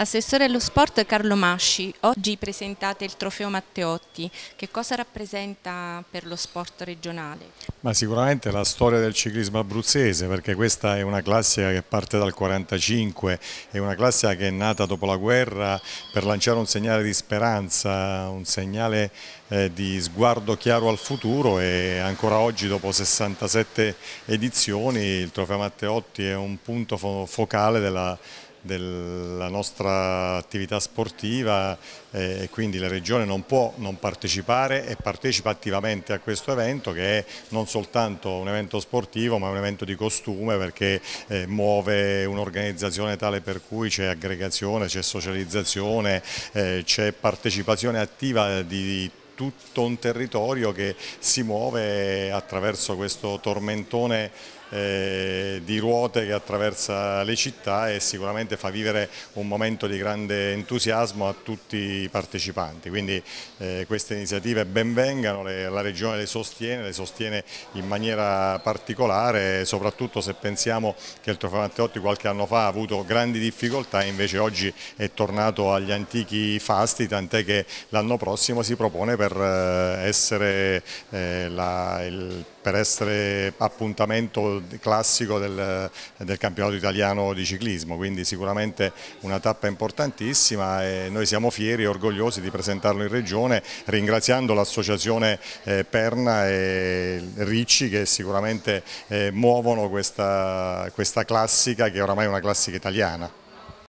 Assessore allo sport Carlo Masci, oggi presentate il trofeo Matteotti, che cosa rappresenta per lo sport regionale? Ma sicuramente la storia del ciclismo abruzzese perché questa è una classica che parte dal 45, è una classica che è nata dopo la guerra per lanciare un segnale di speranza, un segnale eh, di sguardo chiaro al futuro e ancora oggi dopo 67 edizioni il trofeo Matteotti è un punto fo focale della della nostra attività sportiva eh, e quindi la Regione non può non partecipare e partecipa attivamente a questo evento che è non soltanto un evento sportivo ma un evento di costume perché eh, muove un'organizzazione tale per cui c'è aggregazione, c'è socializzazione, eh, c'è partecipazione attiva di tutto un territorio che si muove attraverso questo tormentone eh, di ruote che attraversa le città e sicuramente fa vivere un momento di grande entusiasmo a tutti i partecipanti. Quindi eh, queste iniziative benvengano, le, la Regione le sostiene, le sostiene in maniera particolare, soprattutto se pensiamo che il Trofeo Matteotti qualche anno fa ha avuto grandi difficoltà e invece oggi è tornato agli antichi fasti, tant'è che l'anno prossimo si propone per eh, essere, eh, la, il, per essere appuntamento classico del, del, campionato italiano di ciclismo, quindi sicuramente una tappa importantissima e noi siamo fieri e orgogliosi di presentarlo in regione ringraziando l'associazione eh, Perna e Ricci che sicuramente eh, muovono questa, questa classica che oramai è una classica italiana.